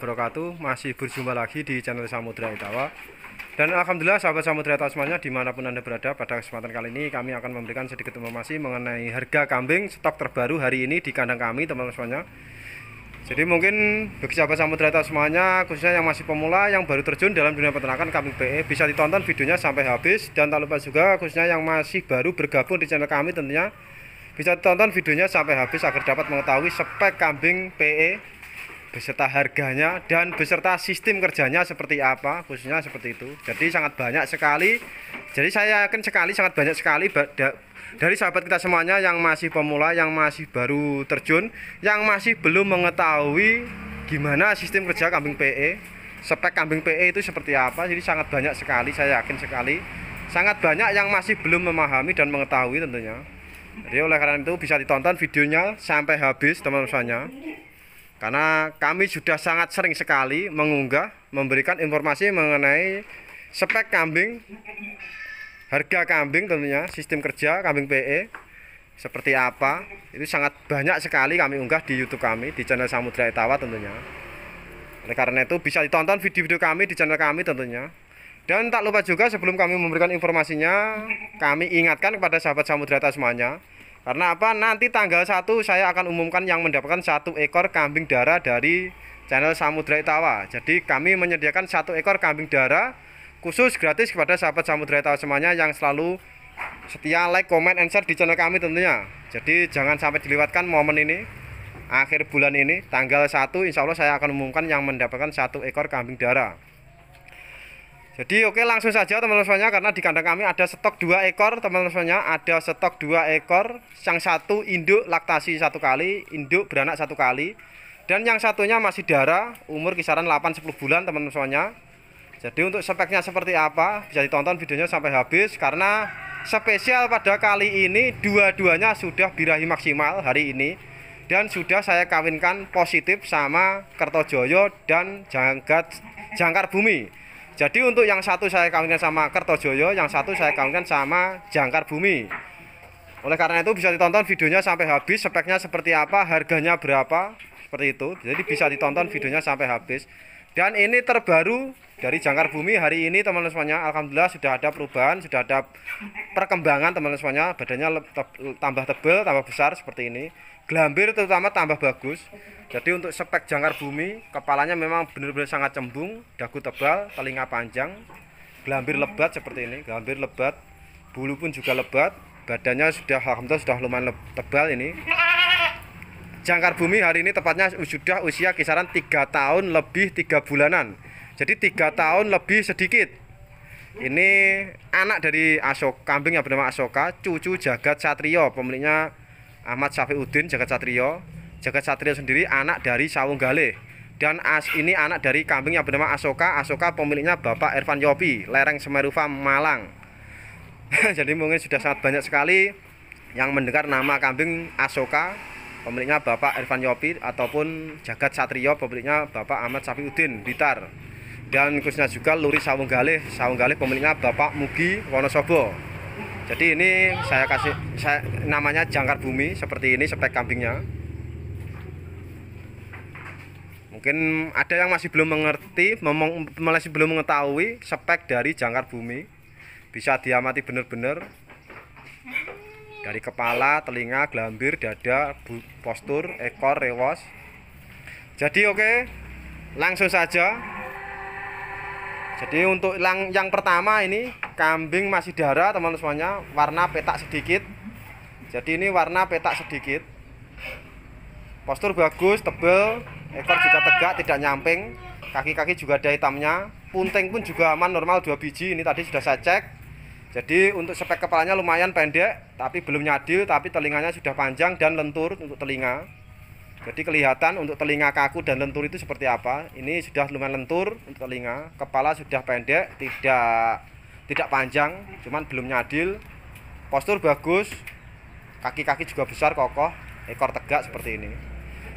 wabarakatuh. Masih berjumpa lagi di channel Samudra Itawa. Dan Alhamdulillah sahabat Samudra Itawa semuanya Di mana pun anda berada pada kesempatan kali ini Kami akan memberikan sedikit informasi mengenai harga kambing Stok terbaru hari ini di kandang kami teman-teman semuanya. Jadi mungkin bagi sahabat Samudra Itawa semuanya Khususnya yang masih pemula yang baru terjun dalam dunia peternakan kambing PE Bisa ditonton videonya sampai habis. Dan tak lupa juga khususnya yang masih baru bergabung di channel kami tentunya bisa tonton videonya sampai habis agar dapat mengetahui spek kambing PE beserta harganya dan beserta sistem kerjanya seperti apa khususnya seperti itu. Jadi sangat banyak sekali. Jadi saya yakin sekali sangat banyak sekali dari sahabat kita semuanya yang masih pemula yang masih baru terjun yang masih belum mengetahui gimana sistem kerja kambing PE spek kambing PE itu seperti apa. Jadi sangat banyak sekali saya yakin sekali. Sangat banyak yang masih belum memahami dan mengetahui tentunya. Jadi oleh karena itu bisa ditonton videonya sampai habis teman-teman karena kami sudah sangat sering sekali mengunggah memberikan informasi mengenai spek kambing harga kambing tentunya sistem kerja kambing PE seperti apa. Itu sangat banyak sekali kami unggah di YouTube kami di channel Samudra Etawa tentunya. Oleh karena itu bisa ditonton video-video kami di channel kami tentunya. Dan tak lupa juga sebelum kami memberikan informasinya kami ingatkan kepada sahabat Samudra Etawa semuanya karena apa? Nanti tanggal 1 saya akan umumkan yang mendapatkan satu ekor kambing darah dari channel Samudra Itawa. Jadi kami menyediakan satu ekor kambing darah khusus gratis kepada sahabat Samudra Itawa semuanya yang selalu setia like, comment, and share di channel kami tentunya. Jadi jangan sampai dilewatkan momen ini akhir bulan ini tanggal 1 insya Allah saya akan umumkan yang mendapatkan satu ekor kambing darah. Jadi oke langsung saja teman-teman semuanya karena di kandang kami ada stok dua ekor teman-teman semuanya. Ada stok dua ekor yang satu induk laktasi satu kali induk beranak satu kali. Dan yang satunya masih darah umur kisaran 8-10 bulan teman-teman semuanya. Jadi untuk speknya seperti apa bisa ditonton videonya sampai habis karena spesial pada kali ini dua-duanya sudah birahi maksimal hari ini. Dan sudah saya kawinkan positif sama Kertojoyo dan Jangkat Jangkar Bumi jadi untuk yang satu saya kawinkan sama Kertojoyo, yang satu saya kawinkan sama Jangkar Bumi. Oleh karena itu bisa ditonton videonya sampai habis, speknya seperti apa, harganya berapa, seperti itu. Jadi bisa ditonton videonya sampai habis. Dan ini terbaru dari Jangkar Bumi hari ini teman-teman semuanya. Alhamdulillah sudah ada perubahan, sudah ada perkembangan teman-teman semuanya. Badannya tambah tebal, tambah besar seperti ini. Gelambir terutama tambah bagus. Jadi untuk spek jangkar bumi, kepalanya memang benar-benar sangat cembung, dagu tebal, telinga panjang, gelambir lebat seperti ini, gelambir lebat, bulu pun juga lebat, badannya sudah alhamdulillah sudah lumayan tebal ini. Jangkar bumi hari ini tepatnya sudah usia kisaran tiga tahun lebih tiga bulanan. Jadi tiga tahun lebih sedikit. Ini anak dari Asok, kambing yang bernama Asoka, cucu Jagat Satrio, pemiliknya Ahmad Syafiuddin Jagat Satrio Jagat Satrio sendiri anak dari Sawung Galih dan as ini anak dari kambing yang bernama Asoka. Asoka pemiliknya Bapak Irfan Yopi, lereng Semeru Farm Malang. Jadi mungkin sudah sangat banyak sekali yang mendengar nama kambing Asoka, pemiliknya Bapak Irfan Yopi ataupun Jagat Satrio, pemiliknya Bapak Ahmad Safiuddin Bitar. Dan khususnya juga Luri Sawung Galih, Sawung Galih pemiliknya Bapak Mugi Wonosobo. Jadi ini saya kasih saya namanya jangkar bumi seperti ini spek kambingnya. mungkin ada yang masih belum mengerti masih belum mengetahui spek dari jangkar bumi. Bisa diamati benar-benar. Dari kepala, telinga, gelambir, dada, postur, ekor, rewos jadi oke langsung saja jadi untuk yang, yang pertama ini kambing masih darah teman-teman semuanya warna petak sedikit. Jadi ini warna petak sedikit. Postur bagus tebel ekor juga tegak tidak nyamping. Kaki-kaki juga ada hitamnya. Punting pun juga aman normal dua biji. Ini tadi sudah saya cek. Jadi untuk spek kepalanya lumayan pendek tapi belum nyadil tapi telinganya sudah panjang dan lentur untuk telinga jadi kelihatan untuk telinga kaku dan lentur itu seperti apa. Ini sudah lumayan lentur untuk telinga. Kepala sudah pendek tidak tidak panjang cuman belum nyadil. Postur bagus kaki-kaki juga besar kokoh ekor tegak seperti ini.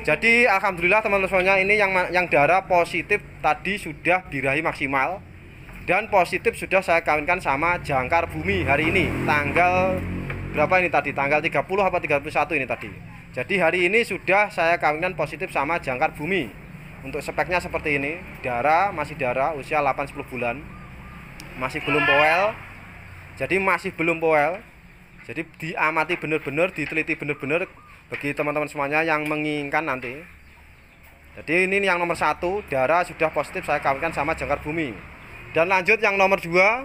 Jadi alhamdulillah teman-teman ini yang yang darah positif tadi sudah birahi maksimal. Dan positif sudah saya kawinkan sama jangkar bumi hari ini. Tanggal berapa ini tadi? Tanggal 30 apa 31 ini tadi jadi hari ini sudah saya kawinkan positif sama jangkar bumi. Untuk speknya seperti ini darah masih darah usia 8-10 bulan. Masih belum poel jadi masih belum poel jadi diamati benar-benar diteliti benar-benar bagi teman-teman semuanya yang menginginkan nanti. Jadi ini yang nomor satu darah sudah positif saya kawinkan sama jangkar bumi. Dan lanjut yang nomor dua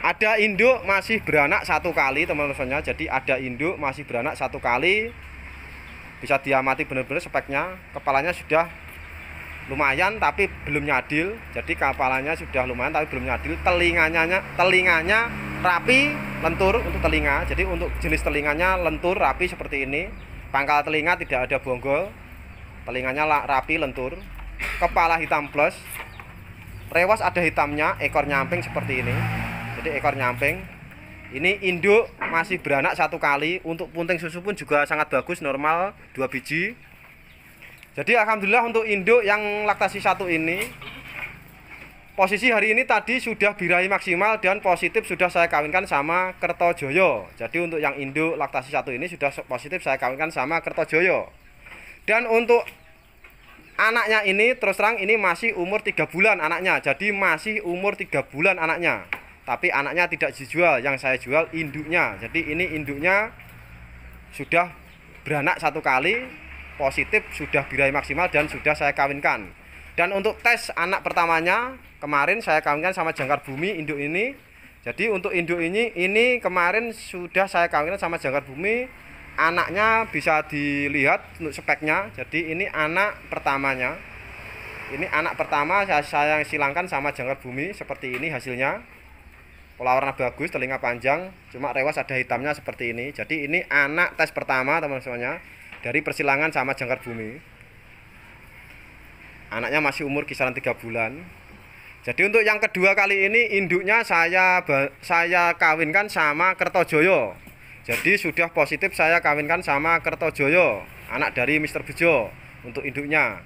ada induk masih beranak satu kali teman-teman semuanya jadi ada induk masih beranak satu kali. Bisa diamati benar-benar speknya. Kepalanya sudah lumayan tapi belum nyadil. Jadi kepalanya sudah lumayan tapi belum nyadil. Telinganya telinganya rapi lentur untuk telinga. Jadi untuk jenis telinganya lentur rapi seperti ini. Pangkal telinga tidak ada bonggol. Telinganya rapi lentur. Kepala hitam plus. Rewas ada hitamnya ekor nyamping seperti ini jadi ekor nyamping. Ini induk masih beranak satu kali. Untuk punting susu pun juga sangat bagus normal dua biji. Jadi alhamdulillah untuk induk yang laktasi satu ini posisi hari ini tadi sudah birahi maksimal dan positif sudah saya kawinkan sama Kertojoyo. Jadi untuk yang induk laktasi satu ini sudah positif saya kawinkan sama Kertojoyo. Dan untuk anaknya ini terus terang ini masih umur tiga bulan anaknya. Jadi masih umur tiga bulan anaknya tapi anaknya tidak dijual yang saya jual induknya. Jadi ini induknya sudah beranak satu kali positif sudah birahi maksimal dan sudah saya kawinkan. Dan untuk tes anak pertamanya kemarin saya kawinkan sama jangkar bumi induk ini. Jadi untuk induk ini ini kemarin sudah saya kawinkan sama jangkar bumi. Anaknya bisa dilihat untuk speknya. Jadi ini anak pertamanya. Ini anak pertama saya, saya silangkan sama jangkar bumi seperti ini hasilnya pola warna bagus telinga panjang cuma rewas ada hitamnya seperti ini. Jadi ini anak tes pertama teman teman dari persilangan sama jangkar bumi. Anaknya masih umur kisaran tiga bulan. Jadi untuk yang kedua kali ini induknya saya saya kawinkan sama Kertojoyo. Jadi sudah positif saya kawinkan sama Kertojoyo anak dari Mister Bejo untuk induknya.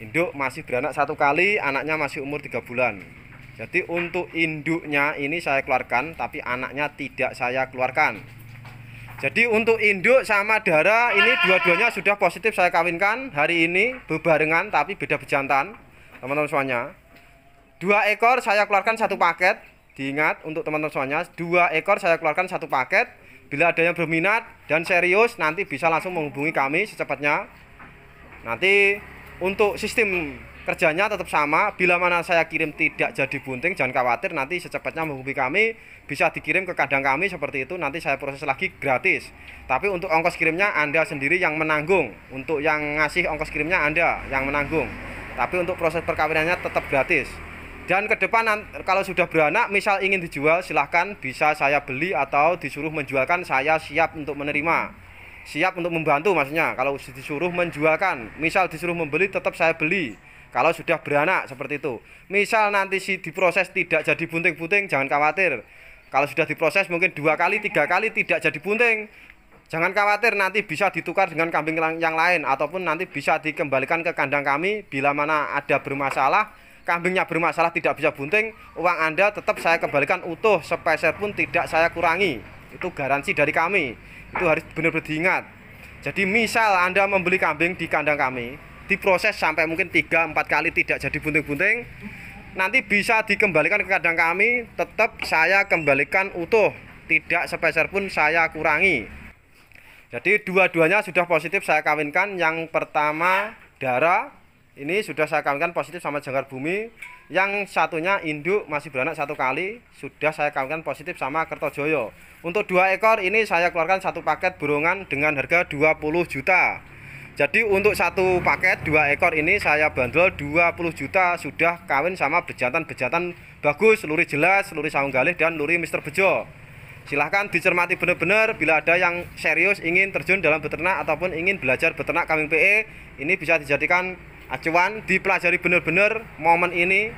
Induk masih beranak satu kali anaknya masih umur tiga bulan jadi untuk induknya ini saya keluarkan tapi anaknya tidak saya keluarkan. Jadi untuk induk sama darah ini dua-duanya sudah positif saya kawinkan. Hari ini bebarengan tapi beda bejantan teman-teman semuanya. Dua ekor saya keluarkan satu paket. Diingat untuk teman-teman semuanya dua ekor saya keluarkan satu paket. Bila ada yang berminat dan serius nanti bisa langsung menghubungi kami secepatnya. Nanti untuk sistem kerjanya tetap sama. Bila mana saya kirim tidak jadi bunting jangan khawatir nanti secepatnya menghubungi kami. Bisa dikirim ke kandang kami seperti itu nanti saya proses lagi gratis. Tapi untuk ongkos kirimnya anda sendiri yang menanggung. Untuk yang ngasih ongkos kirimnya anda yang menanggung. Tapi untuk proses perkawinannya tetap gratis. Dan ke depan kalau sudah beranak misal ingin dijual silahkan bisa saya beli atau disuruh menjualkan saya siap untuk menerima. Siap untuk membantu maksudnya. Kalau disuruh menjualkan misal disuruh membeli tetap saya beli kalau sudah beranak seperti itu. Misal nanti si diproses tidak jadi bunting-bunting jangan khawatir. Kalau sudah diproses mungkin dua kali tiga kali tidak jadi bunting. Jangan khawatir nanti bisa ditukar dengan kambing yang lain ataupun nanti bisa dikembalikan ke kandang kami bila mana ada bermasalah. Kambingnya bermasalah tidak bisa bunting uang anda tetap saya kembalikan utuh sepeser pun tidak saya kurangi. Itu garansi dari kami. Itu harus benar-benar diingat. Jadi misal anda membeli kambing di kandang kami diproses sampai mungkin 3 4 kali tidak jadi bunting-bunting. Nanti bisa dikembalikan ke kandang kami tetap saya kembalikan utuh. Tidak sepeser pun saya kurangi. Jadi dua-duanya sudah positif saya kawinkan. Yang pertama darah ini sudah saya kawinkan positif sama jangkar bumi. Yang satunya induk masih beranak satu kali sudah saya kawinkan positif sama Kertojoyo. Untuk dua ekor ini saya keluarkan satu paket burungan dengan harga 20 juta jadi untuk satu paket dua ekor ini saya bandrol 20 juta sudah kawin sama bejantan-bejantan bagus, luri jelas, luri saung galih dan luri Mister Bejo. Silahkan dicermati benar-benar bila ada yang serius ingin terjun dalam beternak ataupun ingin belajar beternak kambing PE ini bisa dijadikan acuan dipelajari benar-benar momen ini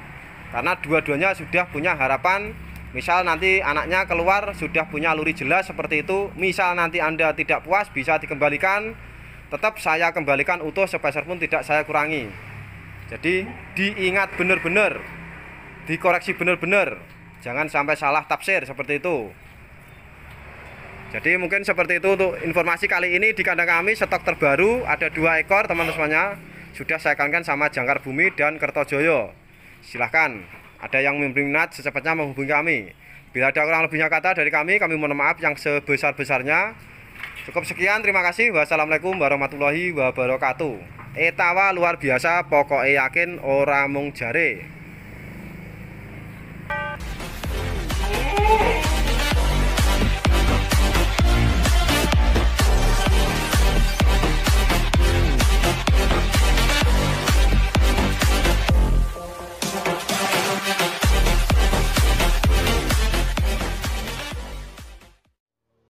karena dua-duanya sudah punya harapan misal nanti anaknya keluar sudah punya luri jelas seperti itu misal nanti anda tidak puas bisa dikembalikan tetap saya kembalikan utuh sepeser pun tidak saya kurangi jadi diingat benar-benar dikoreksi benar-benar jangan sampai salah tafsir seperti itu jadi mungkin seperti itu untuk informasi kali ini di kandang kami stok terbaru ada dua ekor teman-teman semuanya sudah saya kankan sama Jangkar Bumi dan Kertojoyo. Silahkan, ada yang minat secepatnya menghubungi kami. Bila ada kurang lebihnya kata dari kami, kami mohon maaf yang sebesar-besarnya. Cukup sekian, terima kasih. Wassalamualaikum warahmatullahi wabarakatuh. Etawa luar biasa, pokoknya yakin ora mung jare.